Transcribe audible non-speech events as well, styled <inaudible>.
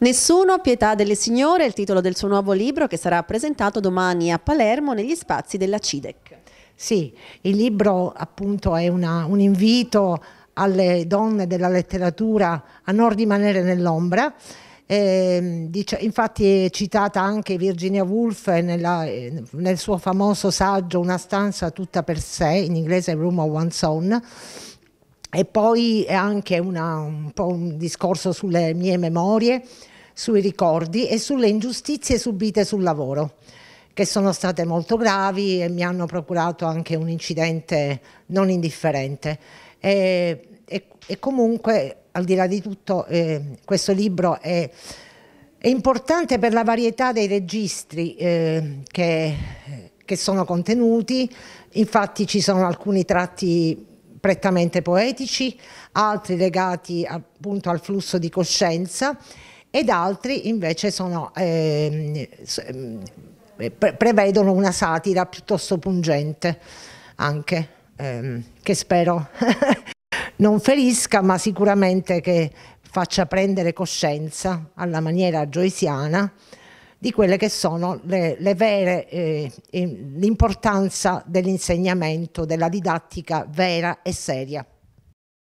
Nessuno, pietà delle signore, è il titolo del suo nuovo libro che sarà presentato domani a Palermo negli spazi della CIDEC. Sì, il libro appunto è una, un invito alle donne della letteratura a non rimanere nell'ombra. Eh, dice, infatti è citata anche Virginia Woolf nella, nel suo famoso saggio Una stanza tutta per sé, in inglese Room of One's Own, e poi è anche una, un po' un discorso sulle mie memorie, sui ricordi e sulle ingiustizie subite sul lavoro che sono state molto gravi e mi hanno procurato anche un incidente non indifferente. E, e, e comunque, al di là di tutto, eh, questo libro è, è, importante per la varietà dei registri eh, che, che sono contenuti, infatti ci sono alcuni tratti prettamente poetici, altri legati appunto al flusso di coscienza ed altri invece sono eh, pre prevedono una satira piuttosto pungente anche, ehm, che spero <laughs> non ferisca, ma sicuramente che faccia prendere coscienza alla maniera joysiana di quelle che sono le, le vere, eh, l'importanza dell'insegnamento, della didattica vera e seria.